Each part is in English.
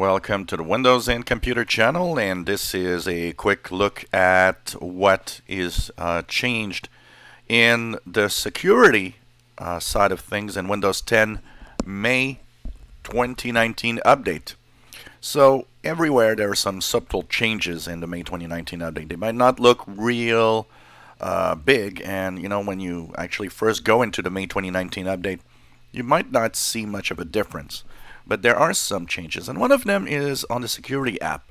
Welcome to the Windows and Computer channel and this is a quick look at what is uh, changed in the security uh, side of things in Windows 10 May 2019 update. So everywhere there are some subtle changes in the May 2019 update. They might not look real uh, big and you know when you actually first go into the May 2019 update you might not see much of a difference. But there are some changes, and one of them is on the security app.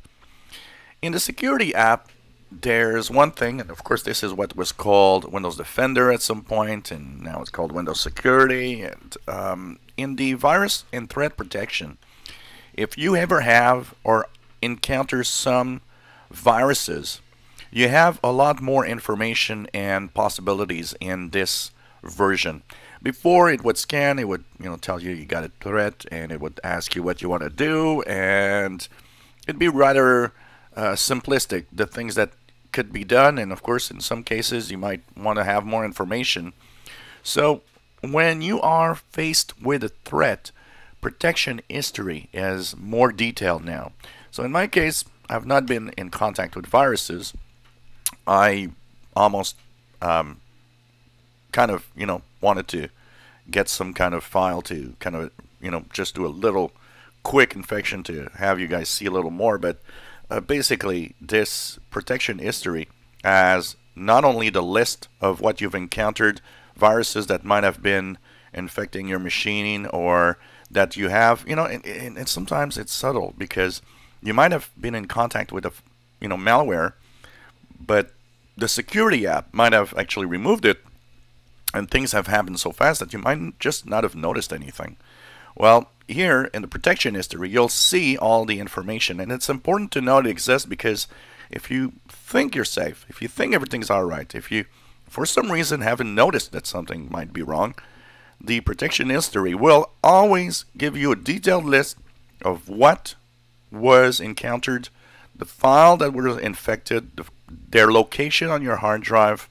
In the security app, there's one thing, and of course this is what was called Windows Defender at some point, and now it's called Windows Security. And um, in the virus and threat protection, if you ever have or encounter some viruses, you have a lot more information and possibilities in this version. Before it would scan, it would you know tell you you got a threat, and it would ask you what you want to do, and it'd be rather uh, simplistic. The things that could be done, and of course, in some cases, you might want to have more information. So when you are faced with a threat, protection history is more detailed now. So in my case, I've not been in contact with viruses. I almost um, kind of, you know, wanted to get some kind of file to kind of, you know, just do a little quick infection to have you guys see a little more. But uh, basically, this protection history has not only the list of what you've encountered, viruses that might have been infecting your machine or that you have, you know, and, and, sometimes it's subtle because you might have been in contact with a, you know, malware, but the security app might have actually removed it and things have happened so fast that you might just not have noticed anything. Well, here in the protection history, you'll see all the information, and it's important to know it exists because if you think you're safe, if you think everything's all right, if you, for some reason, haven't noticed that something might be wrong, the protection history will always give you a detailed list of what was encountered, the file that was infected, the, their location on your hard drive,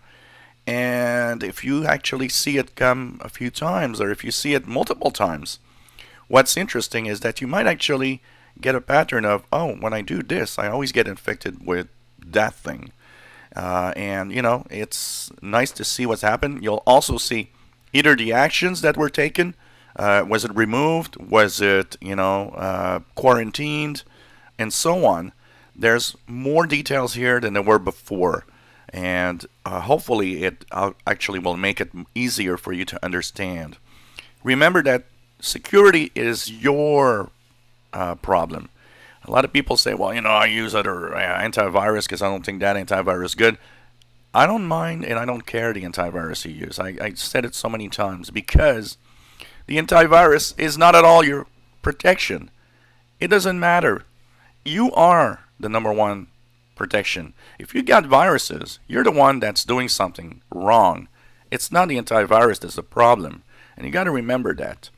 and if you actually see it come a few times or if you see it multiple times, what's interesting is that you might actually get a pattern of, oh, when I do this, I always get infected with that thing. Uh, and, you know, it's nice to see what's happened. You'll also see either the actions that were taken, uh, was it removed, was it, you know, uh, quarantined, and so on. There's more details here than there were before and uh, hopefully it actually will make it easier for you to understand. Remember that security is your uh, problem. A lot of people say, well, you know, I use other uh, antivirus because I don't think that antivirus is good. I don't mind and I don't care the antivirus you use. I, I said it so many times because the antivirus is not at all your protection. It doesn't matter. You are the number one protection. If you got viruses, you're the one that's doing something wrong. It's not the antivirus that's the problem. And you got to remember that.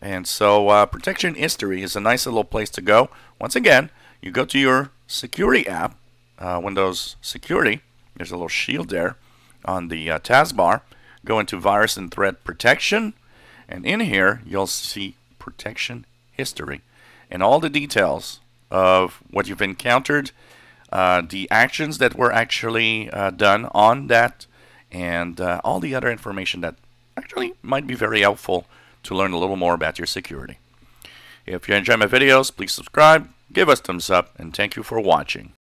And so uh, protection history is a nice little place to go. Once again, you go to your security app, uh, Windows Security. There's a little shield there on the uh, taskbar. Go into virus and threat protection. And in here, you'll see protection history and all the details of what you've encountered uh, the actions that were actually uh, done on that, and uh, all the other information that actually might be very helpful to learn a little more about your security. If you enjoy my videos, please subscribe, give us thumbs up, and thank you for watching.